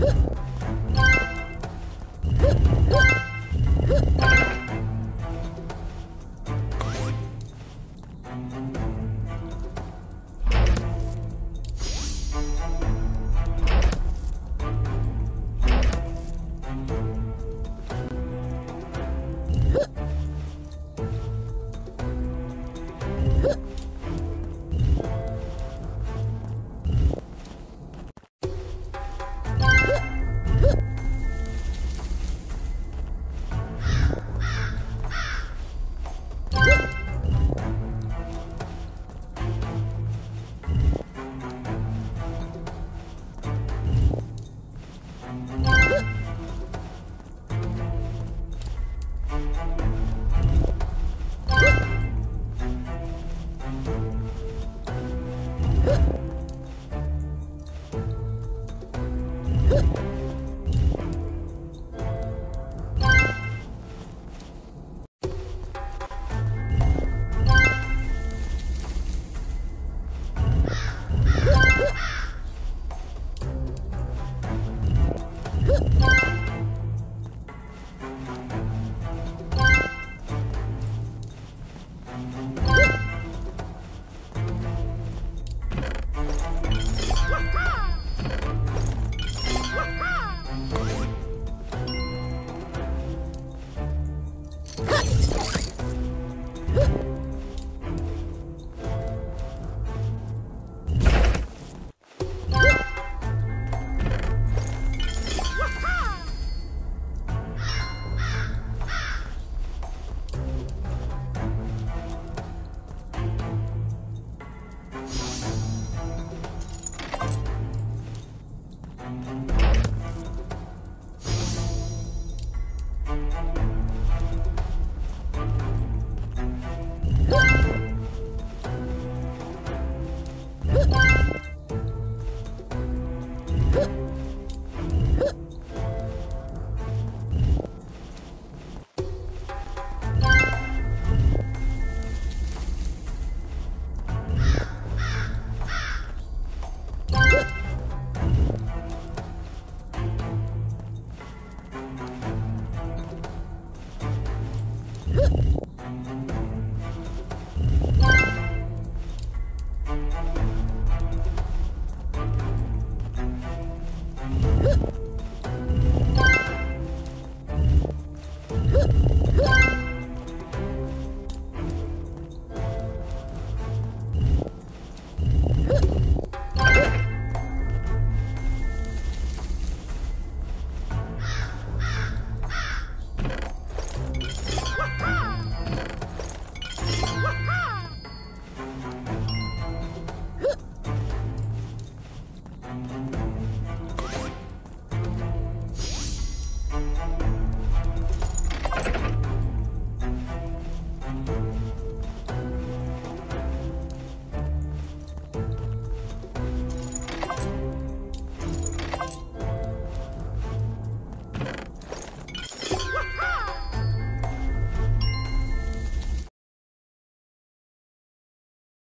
Huh! Huh. Huh!